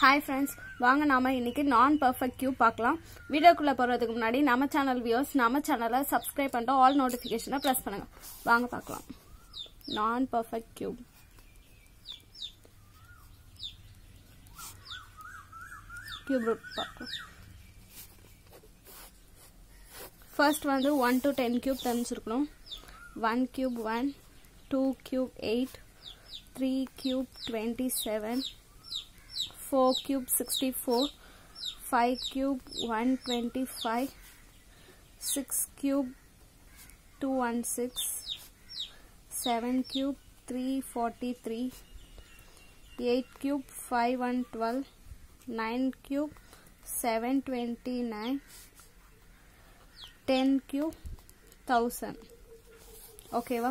Hi friends வாங்க நாம இன்னைக்கு நான் பர்ஃபெக்ட் கியூப் பார்க்கலாம். வீடியோக்குள்ளே போகிறதுக்கு முன்னாடி நம்ம சேனல் வியூஸ் நம்ம சேனலை சப்ஸ்கிரைப் பண்ணிட்டு ஆல் நோட்டிஃபிகேஷனை ப்ரெஸ் பண்ணுங்கள் வாங்க பார்க்கலாம். நான் பர்ஃபெக்ட் கியூப் கியூப் ரூட் பார்க்கலாம். ஃபர்ஸ்ட் வந்து ஒன் டு டென் கியூப் தெரிஞ்சிருக்கணும் one cube one two cube eight three cube twenty seven 4 cube 64 5 cube 125 6 cube 216 7 cube 343 8 cube 5112 9 cube 729 10 cube 1000 ஓகேவா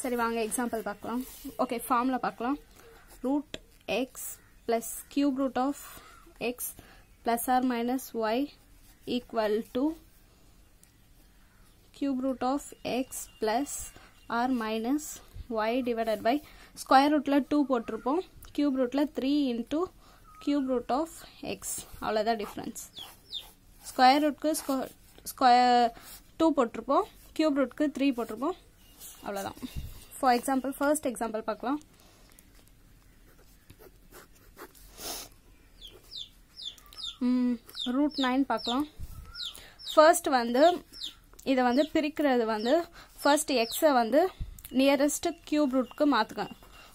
சரி வாங்க எக்ஸாம்பிள் பார்க்கலாம். ஓகே ஃபார்மில் பார்க்கலாம். Root x plus cube root of x plus or minus y equal to cube root of x plus or minus y divided by square rootல 2 போட்டிருப்போம் cube rootல 3 into cube root of x அவ்வளோதான் difference square ரூட்க்கு square two போட்டிருப்போம் cube ரூட்க்கு three போட்டிருப்போம் அவ்வளோதான் for example first example பார்க்கலாம் ரூட் நைன் பார்க்கலாம். ஃபர்ஸ்ட் வந்து இதை வந்து பிரிக்கிறது வந்து ஃபர்ஸ்ட் எக்ஸை வந்து நியரஸ்ட் கியூப் ரூட்க்கு மாற்றுங்க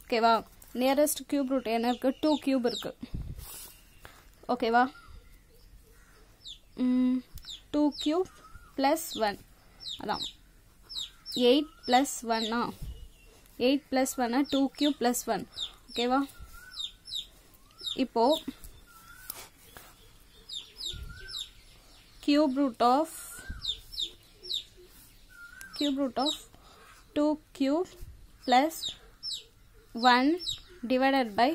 ஓகேவா நியரஸ்ட் கியூப் ரூட் என்ன இருக்குது டூ கியூப் இருக்குது ஓகேவா டூ கியூப் ப்ளஸ் ஒன் அதான். எயிட் ப்ளஸ் ஒன்னா எயிட் ப்ளஸ் ஒன்னா டூ கியூப் ப்ளஸ் ஒன் ஓகேவா இப்போது cube root of cube root of 2 cube plus 1 divided by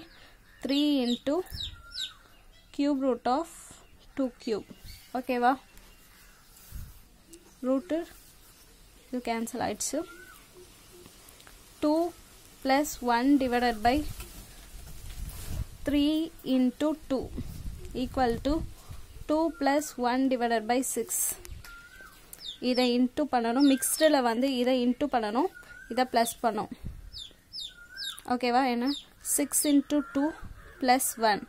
3 into cube root of 2 cube okay va root you cancel ஆயிடுச்சு 2 plus 1 divided by 3 into 2 equal to two plus one divided by six இதை into பண்ணணும். மிக்ஸ்டில் வந்து இதை into பண்ணணும். இதை plus பண்ணும் ஓகேவா என்ன? Six into two plus one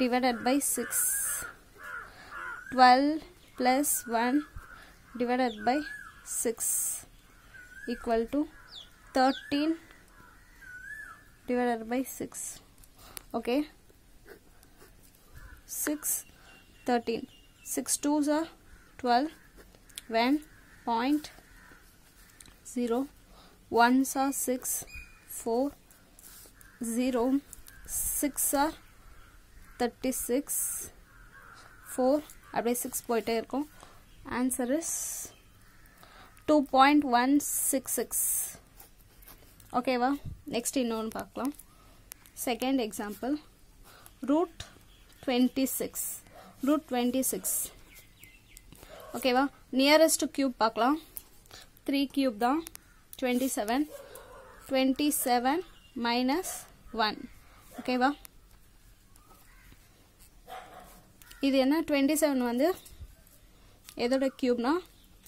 divided by six twelve plus one divided by six equal to thirteen divided by six okay six thirteen. Six twos are twelve. When point zero ones are six, four zero six are thirty six, four. अबे six point அப்படியே six போயிட்டே இருக்கும் answer is two six one six six Next next இன்னொன்று पाकला. Second example. Root twenty six. Root twenty six ஓகேவா nearest cube பார்க்கலாம். Three cube தான். Twenty seven twenty seven minus one ஓகேவா இது என்ன? டுவெண்ட்டி செவன் வந்து எதோட கியூப்னா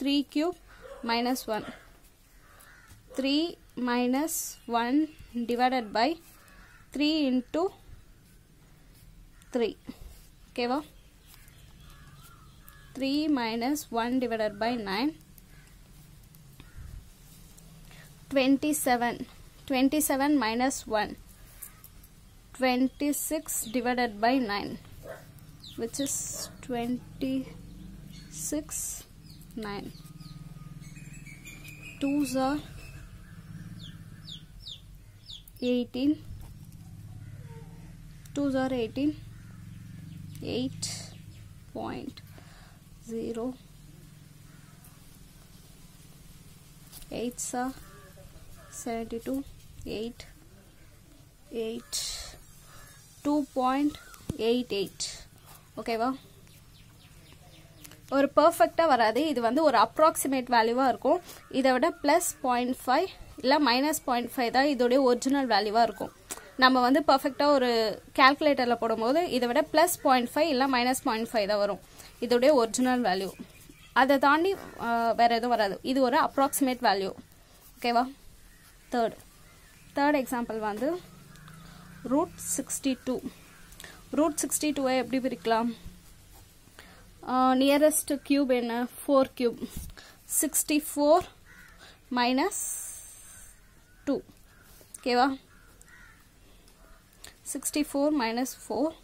three cube minus one three minus one divided by three into three ஓகேவா 3 minus 1 divided by 9 27 27 minus 1 26 divided by 9 which is 26 9 2s are 18 2s are 18 8 point zero. Eights are seventy two eight. Eight. Two point eight eight. ஓகேவா ஒரு பர்ஃபெக்டாக வராது. இது வந்து ஒரு approximate வேல்யூவாக இருக்கும். இதை விட ப்ளஸ் பாயிண்ட் ஃபைவ் இல்லை மைனஸ் பாயிண்ட் ஃபைவ் தான் இதோடைய ஒரிஜினல் வேல்யூவாக இருக்கும். நம்ம வந்து பர்ஃபெக்டாக ஒரு கேல்குலேட்டரில் போடும்போது இதை விட ப்ளஸ் பாயிண்ட் ஃபைவ் இல்லை மைனஸ் பாயிண்ட் ஃபைவ் தான் வரும். இதோடைய ஒரிஜினல் வேல்யூ அதை தாண்டி வேறு எதுவும் வராது. இது ஒரு அப்ராக்சிமேட் வேல்யூ ஓகேவா தேர்ட் தேர்ட் எக்ஸாம்பிள் வந்து root sixty two root sixty டூவை எப்படி பிரிக்கலாம்? நியரஸ்ட் கியூப் என்ன? Four cube sixty four minus two ஓகேவா sixty four minus four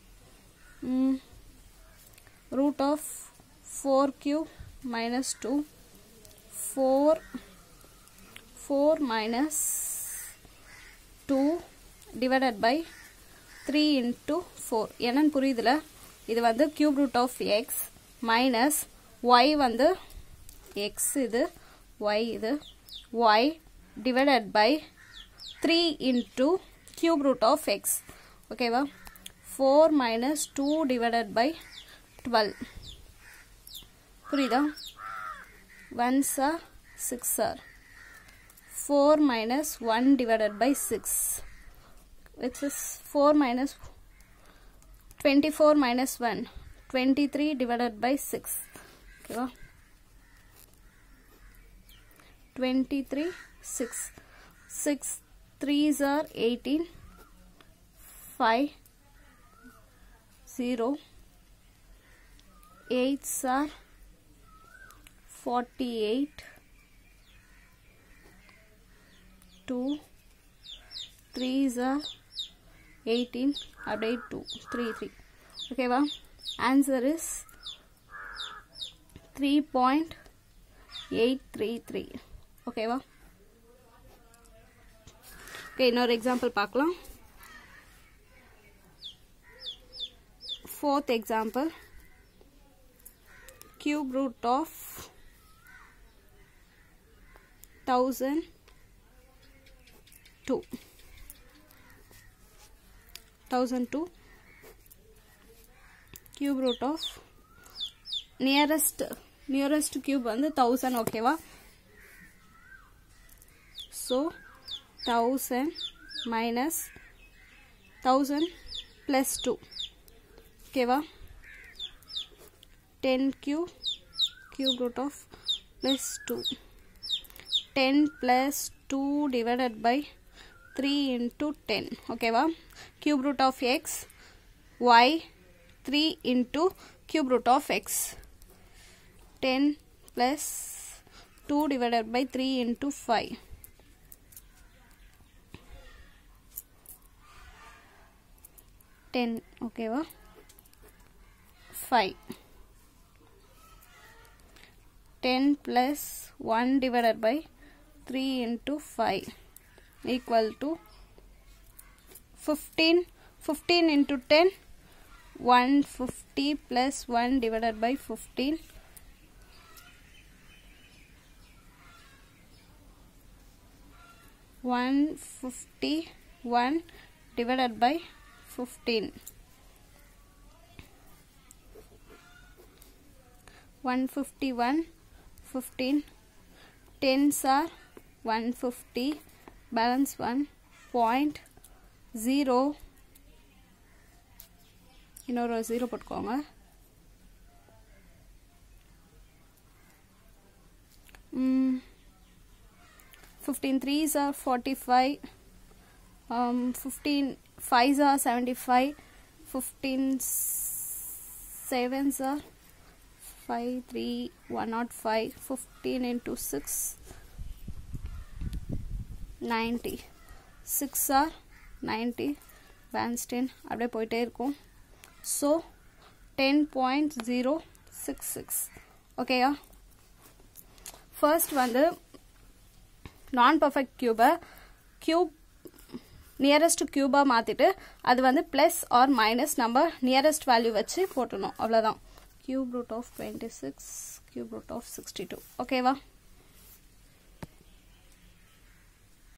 root of four cube minus two four four minus two divided by three into four என்னன்னு புரியுதுல? இது வந்து cube ரூட் ஆஃப் எக்ஸ் மைனஸ் ஒய் வந்து X இது Y இது. Y divided by three into cube root of X ஓகேவா four minus two divided by twelve புரியுதா one sir six sir four minus one divided by six which is 4 minus 24 minus 1 23 divided by 6 okay va? 23 6 6 3s are 18 5 0 8s are 48 2 3s are 18 அப்படியே 2 3 3 ஓகேவா answer is three point eight three three ஓகேவா okay இன்னொரு example பார்க்கலாம். Fourth example cube root of 1002 1002 cube root of nearest nearest cube வந்து 1000 ஓகேவா so 1000 minus 1000 plus 2 ஓகேவா 10 cube cube root of plus 2 10 plus 2 divided by 3 into 10 ஓகேவா cube root of x y 3 into cube root of x 10 plus 2 divided by 3 into 5 10 ஓகேவா 5 10 plus 1 divided by 3 into 5 equal to 15 15 into 10 150 plus 1 divided by 15 151 divided by 15 151 15 tens are 150 balance 1 point 0 இன்னொரு zero போட்டுக்கோங்க fifteen threes are forty five fifteen fives are seventy five fifteen five three one nought five fifteen into six ninety six or ninety பேன்ஸ்டென் அப்படியே போயிட்டே இருக்கும். So ten point zero six six ஓகேயா first வந்து நான் perfect க்யூபை cube nearest க்யூபாக மாற்றிட்டு அது வந்து ப்ளஸ் ஆர் மைனஸ் நம்ம நியரஸ்ட் வேல்யூ வச்சு போட்டணும் அவ்வளோதான் cube root of 26 cube root of 62 okay va?